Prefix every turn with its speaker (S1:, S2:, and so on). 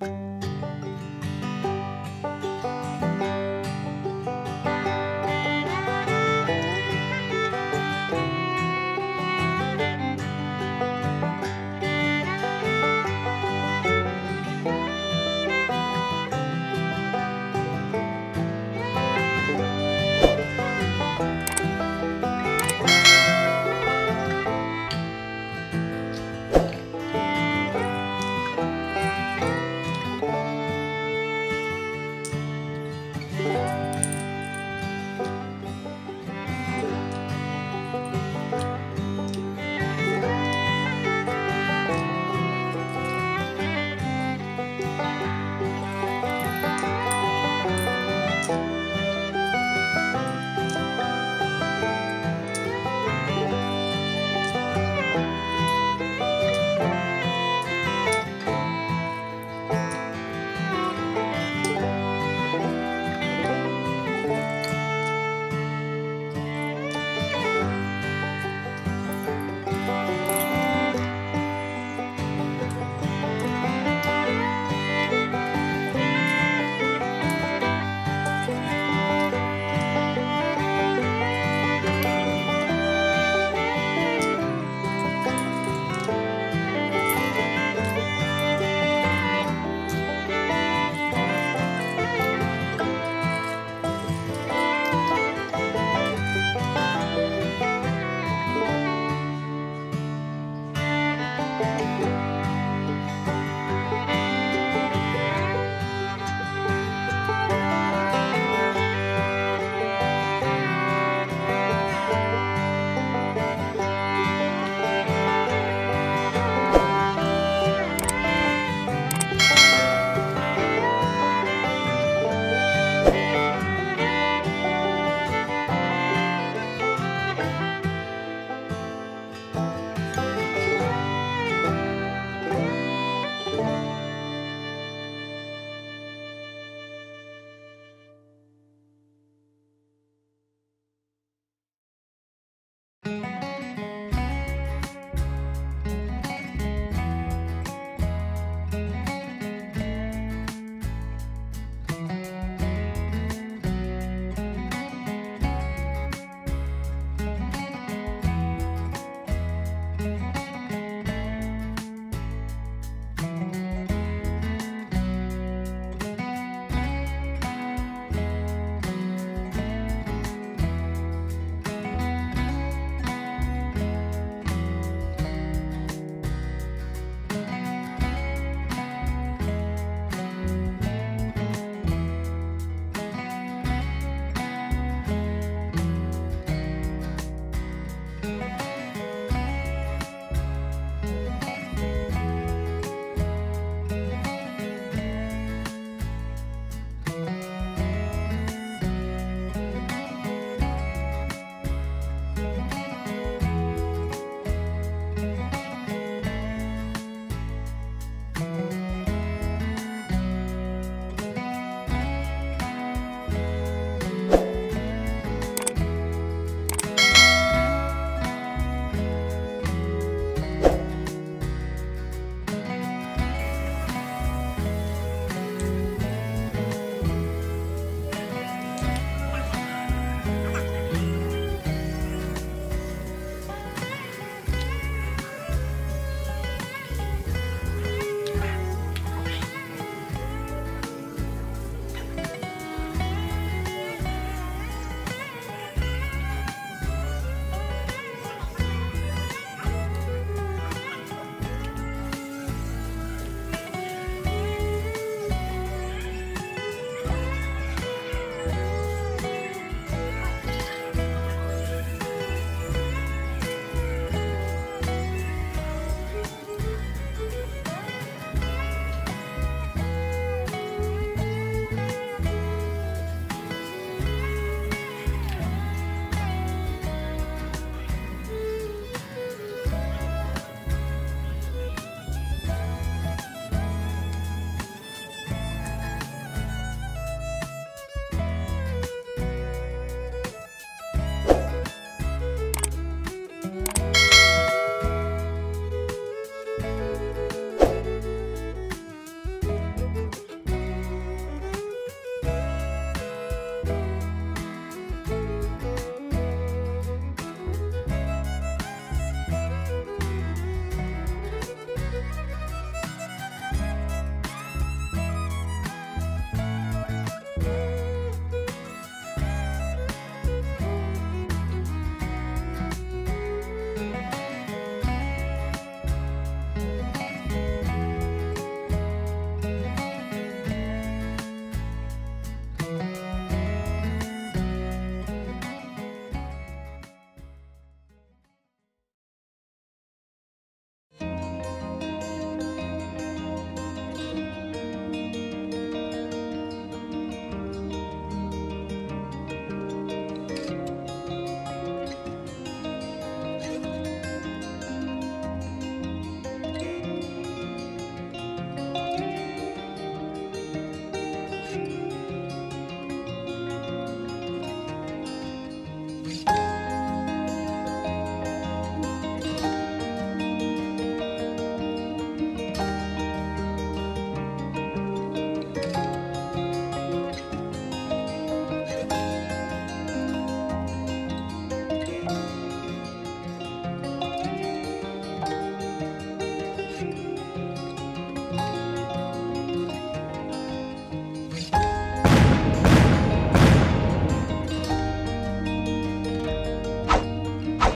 S1: you